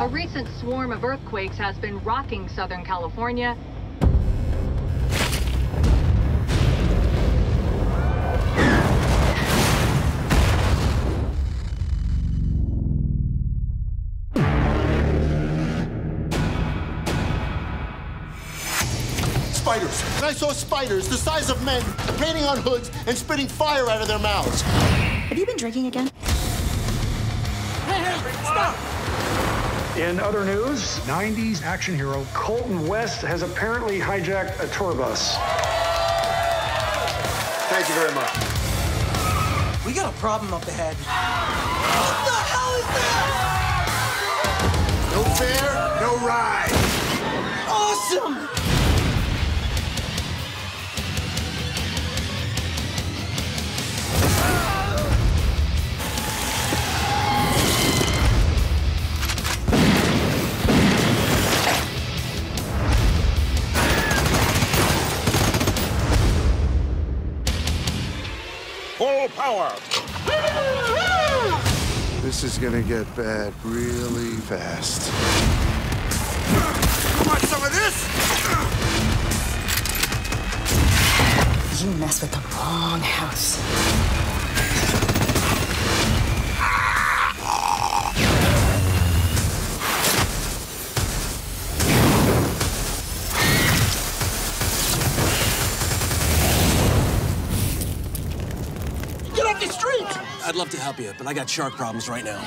A recent swarm of earthquakes has been rocking Southern California. Spiders. And I saw spiders the size of men raining on hoods and spitting fire out of their mouths. Have you been drinking again? Hey, hey, stop! In other news, 90s action hero Colton West has apparently hijacked a tour bus. Thank you very much. We got a problem up ahead. What the hell is that? No fare, no ride. Awesome! Full power. This is gonna get bad really fast. Want some of this? You mess with the wrong house. The street! I'd love to help you, but I got shark problems right now.